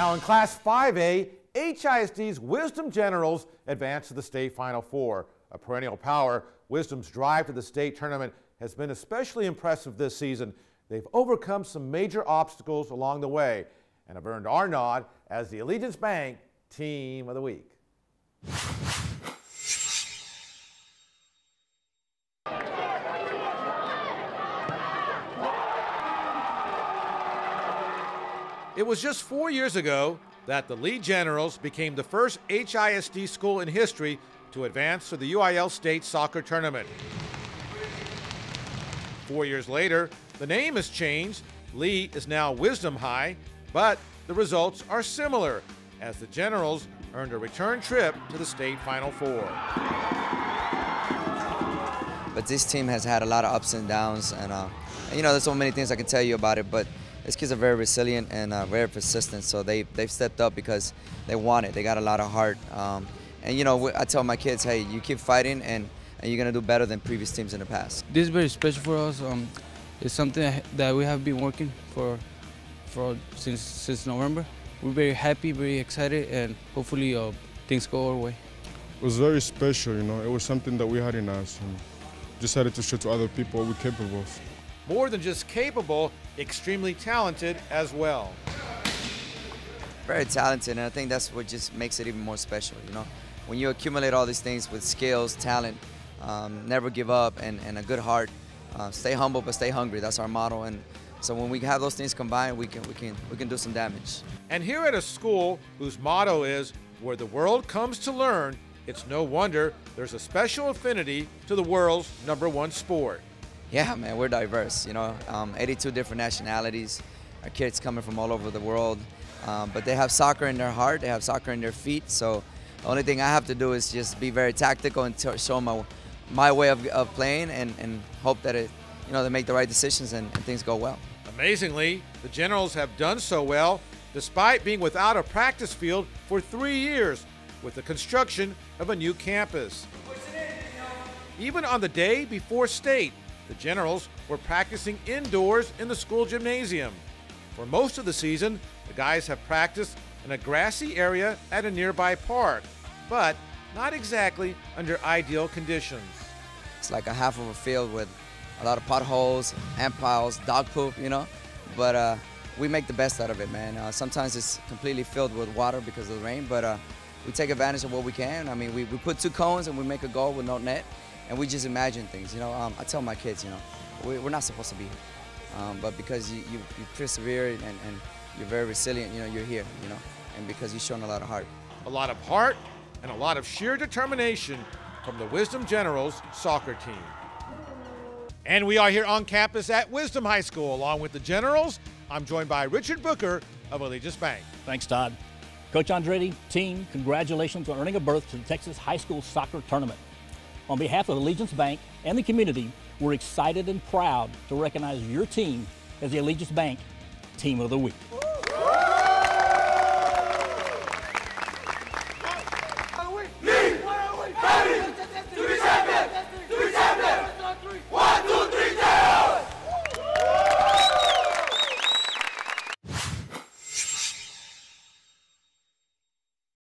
Now in Class 5A, HISD's Wisdom Generals advanced to the state Final Four. A perennial power, Wisdom's drive to the state tournament has been especially impressive this season. They've overcome some major obstacles along the way and have earned our nod as the Allegiance Bank Team of the Week. It was just four years ago that the Lee Generals became the first HISD school in history to advance to the UIL State Soccer Tournament. Four years later, the name has changed. Lee is now Wisdom High, but the results are similar as the Generals earned a return trip to the state Final Four. But this team has had a lot of ups and downs, and uh, you know, there's so many things I can tell you about it, but these kids are very resilient and uh, very persistent. So they they've stepped up because they want it. They got a lot of heart. Um, and you know, I tell my kids, hey, you keep fighting, and, and you're gonna do better than previous teams in the past. This is very special for us. Um, it's something that we have been working for for since since November. We're very happy, very excited, and hopefully uh, things go our way. It was very special, you know. It was something that we had in us, and decided to show to other people what we're capable of. More than just capable, extremely talented as well. Very talented, and I think that's what just makes it even more special. You know, when you accumulate all these things with skills, talent, um, never give up, and, and a good heart. Uh, stay humble, but stay hungry. That's our motto, and so when we have those things combined, we can we can we can do some damage. And here at a school whose motto is "Where the world comes to learn," it's no wonder there's a special affinity to the world's number one sport. Yeah, man, we're diverse. You know, um, 82 different nationalities. Our kids coming from all over the world, um, but they have soccer in their heart. They have soccer in their feet. So the only thing I have to do is just be very tactical and show my my way of, of playing, and, and hope that it, you know, they make the right decisions and, and things go well. Amazingly, the Generals have done so well despite being without a practice field for three years with the construction of a new campus. Even on the day before state, the Generals were practicing indoors in the school gymnasium. For most of the season, the guys have practiced in a grassy area at a nearby park, but not exactly under ideal conditions. It's like a half of a field with a lot of potholes, ant piles, dog poop, you know. But uh, we make the best out of it, man. Uh, sometimes it's completely filled with water because of the rain, but uh, we take advantage of what we can. I mean, we, we put two cones and we make a goal with no net, and we just imagine things. You know, um, I tell my kids, you know, we, are not supposed to be here, um, but because you, you, you persevere and, and you're very resilient, you know, you're here, you know, and because you've shown a lot of heart. A lot of heart and a lot of sheer determination from the Wisdom Generals soccer team. And we are here on campus at Wisdom High School along with the Generals. I'm joined by Richard Booker of Allegiance Bank. Thanks, Todd. Coach Andrade, team, congratulations on earning a berth to the Texas High School Soccer Tournament. On behalf of Allegiance Bank and the community, we're excited and proud to recognize your team as the Allegiance Bank Team of the Week.